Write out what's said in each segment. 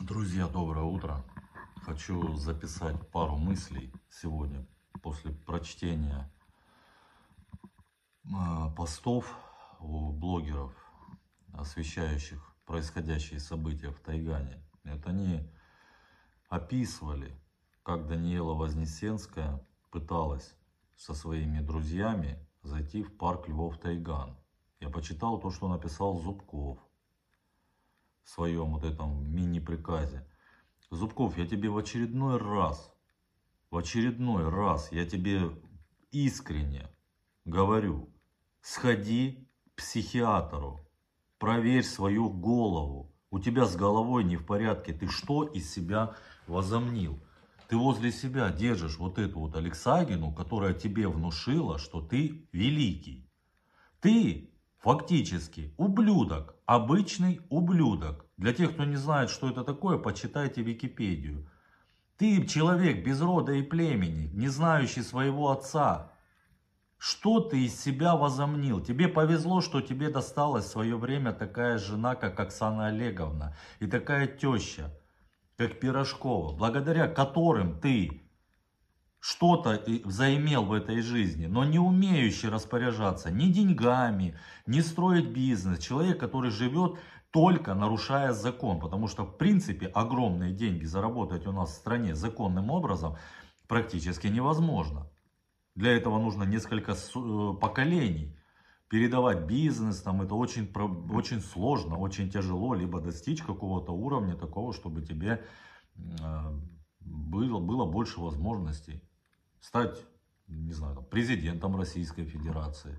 Друзья, доброе утро. Хочу записать пару мыслей сегодня после прочтения э, постов у блогеров, освещающих происходящие события в Тайгане. Это они описывали, как Даниэла Вознесенская пыталась со своими друзьями зайти в парк Львов Тайган. Я почитал то, что написал Зубков своем вот этом мини-приказе. Зубков, я тебе в очередной раз, в очередной раз я тебе искренне говорю, сходи к психиатру, проверь свою голову. У тебя с головой не в порядке. Ты что из себя возомнил? Ты возле себя держишь вот эту вот Алексагину, которая тебе внушила, что ты великий. Ты фактически ублюдок, обычный ублюдок. Для тех, кто не знает, что это такое, почитайте Википедию. Ты человек без рода и племени, не знающий своего отца. Что ты из себя возомнил? Тебе повезло, что тебе досталась в свое время такая жена, как Оксана Олеговна, и такая теща, как Пирожкова, благодаря которым ты что-то заимел в этой жизни, но не умеющий распоряжаться ни деньгами, ни строить бизнес. Человек, который живет только нарушая закон, потому что в принципе огромные деньги заработать у нас в стране законным образом практически невозможно. Для этого нужно несколько э, поколений. Передавать бизнес, там, это очень, очень сложно, очень тяжело, либо достичь какого-то уровня такого, чтобы тебе э, было, было больше возможностей стать, не знаю, там, президентом Российской Федерации,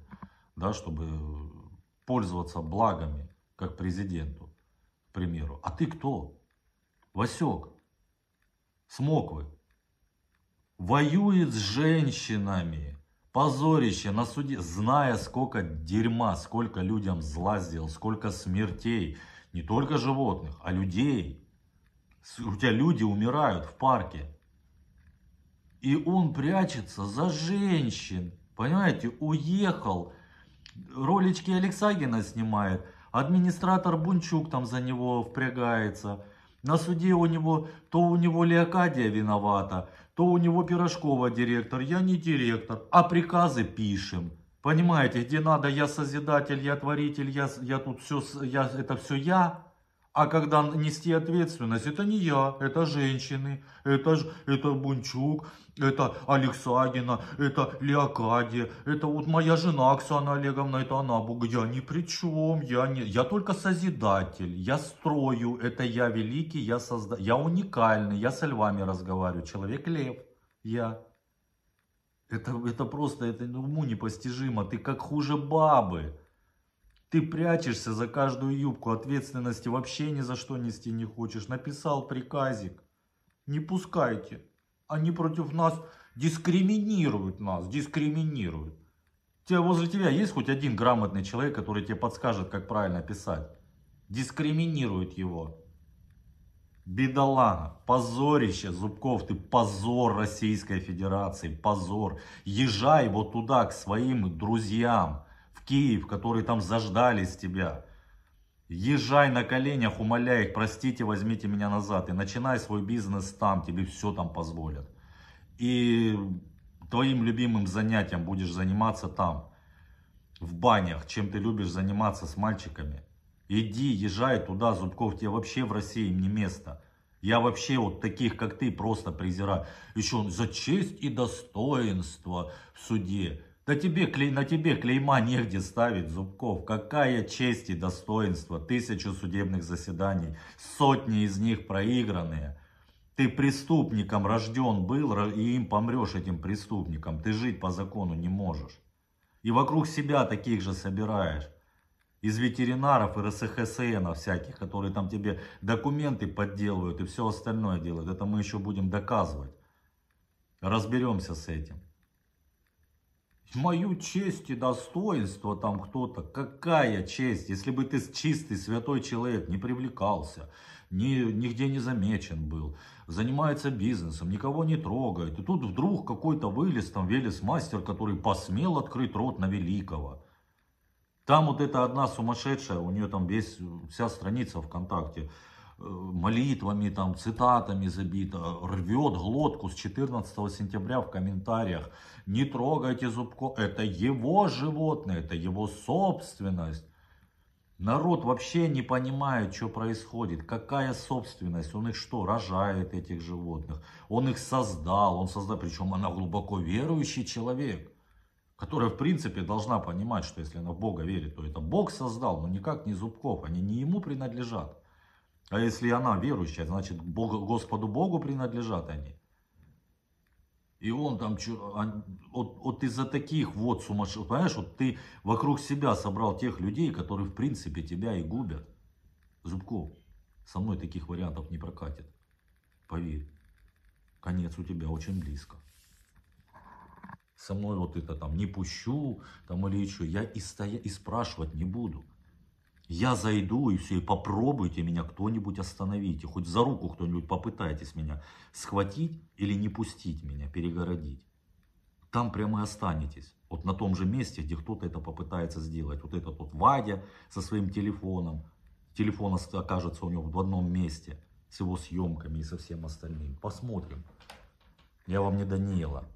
да, чтобы пользоваться благами, как президенту, к примеру. А ты кто? Васек, Смоквы, воюет с женщинами, позорище на суде, зная, сколько дерьма, сколько людям зла сделал, сколько смертей, не только животных, а людей. У тебя люди умирают в парке, и он прячется за женщин. Понимаете, уехал. Ролички Алексагина снимает. Администратор Бунчук там за него впрягается. На суде у него, то у него Леокадия виновата, то у него Пирожкова директор. Я не директор, а приказы пишем. Понимаете, где надо, я созидатель, я творитель, я, я тут все, я, это все я. А когда нести ответственность, это не я, это женщины, это, это Бунчук, это Алексагина, это Леокадия, это вот моя жена Оксана Олеговна, это она, я ни при чем, я, не, я только созидатель, я строю, это я великий, я, созда, я уникальный, я со львами разговариваю, человек-лев, я. Это, это просто, это уму непостижимо, ты как хуже бабы. Ты прячешься за каждую юбку, ответственности вообще ни за что нести не хочешь. Написал приказик. Не пускайте. Они против нас дискриминируют нас, дискриминируют. Тебя, возле тебя есть хоть один грамотный человек, который тебе подскажет, как правильно писать? Дискриминирует его. Бедолага, позорище, Зубков, ты позор Российской Федерации, позор. Езжай вот туда, к своим друзьям, в Киев, которые там заждались тебя. Езжай на коленях, умоляй их, простите, возьмите меня назад. И начинай свой бизнес там, тебе все там позволят. И твоим любимым занятием будешь заниматься там, в банях, чем ты любишь заниматься с мальчиками. Иди, езжай туда, Зубков, тебе вообще в России не место. Я вообще вот таких, как ты, просто презираю. Еще за честь и достоинство в суде. Да тебе, на тебе клейма негде ставить, Зубков. Какая честь и достоинство. Тысячу судебных заседаний. Сотни из них проигранные. Ты преступником рожден был, и им помрешь этим преступником. Ты жить по закону не можешь. И вокруг себя таких же собираешь. Из ветеринаров и РСХСН всяких, которые там тебе документы подделывают и все остальное делают. Это мы еще будем доказывать. Разберемся с этим мою честь и достоинство там кто-то. Какая честь, если бы ты чистый, святой человек, не привлекался, ни, нигде не замечен был, занимается бизнесом, никого не трогает. И тут вдруг какой-то вылез там велес-мастер, который посмел открыть рот на великого. Там вот эта одна сумасшедшая, у нее там весь, вся страница ВКонтакте, молитвами, там, цитатами забито, рвет глотку с 14 сентября в комментариях. Не трогайте Зубко, это его животное, это его собственность. Народ вообще не понимает, что происходит, какая собственность, он их что, рожает этих животных, он их создал, он создал, причем она глубоко верующий человек, которая в принципе должна понимать, что если она в Бога верит, то это Бог создал, но никак не Зубков, они не ему принадлежат. А если она верующая, значит Богу, Господу Богу принадлежат они. И он там, вот, вот из-за таких вот сумасшедших, понимаешь, вот ты вокруг себя собрал тех людей, которые в принципе тебя и губят. Зубков, со мной таких вариантов не прокатит. Поверь, конец у тебя очень близко. Со мной вот это там не пущу, там или еще, я и, стоя, и спрашивать не буду. Я зайду и все, и попробуйте меня кто-нибудь остановить. И хоть за руку кто-нибудь попытайтесь меня схватить или не пустить меня, перегородить. Там прямо и останетесь. Вот на том же месте, где кто-то это попытается сделать. Вот этот вот Вадя со своим телефоном. Телефон окажется у него в одном месте. С его съемками и со всем остальным. Посмотрим. Я вам не Даниила.